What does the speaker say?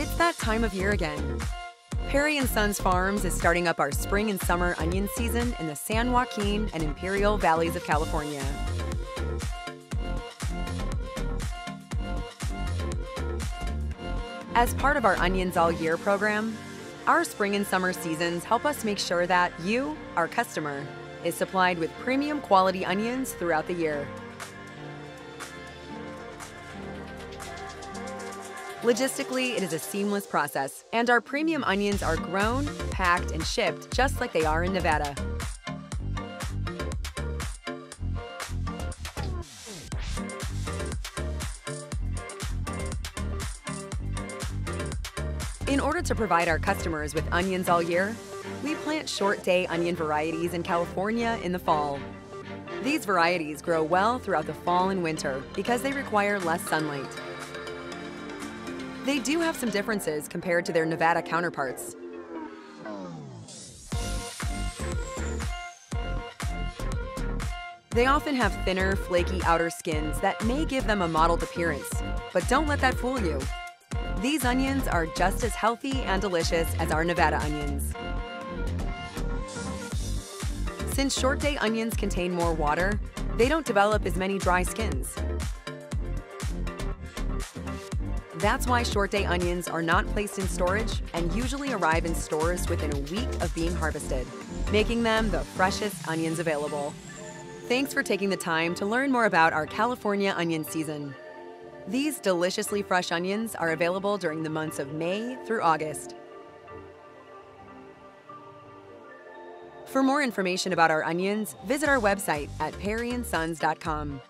It's that time of year again. Peri & Sons Farms is starting up our spring and summer onion season in the San Joaquin and Imperial Valleys of California. As part of our Onions All Year program, our spring and summer seasons help us make sure that you, our customer, is supplied with premium quality onions throughout the year. Logistically, it is a seamless process, and our premium onions are grown, packed, and shipped just like they are in Nevada. In order to provide our customers with onions all year, we plant short day onion varieties in California in the fall. These varieties grow well throughout the fall and winter because they require less sunlight. They do have some differences compared to their Nevada counterparts. They often have thinner, flaky outer skins that may give them a mottled appearance, but don't let that fool you. These onions are just as healthy and delicious as our Nevada onions. Since short day onions contain more water, they don't develop as many dry skins. That's why short day onions are not placed in storage and usually arrive in stores within a week of being harvested, making them the freshest onions available. Thanks for taking the time to learn more about our California onion season. These deliciously fresh onions are available during the months of May through August. For more information about our onions, visit our website at periandsons.com.